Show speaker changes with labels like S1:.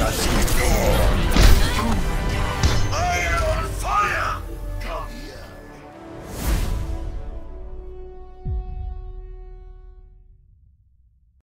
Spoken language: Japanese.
S1: 始めた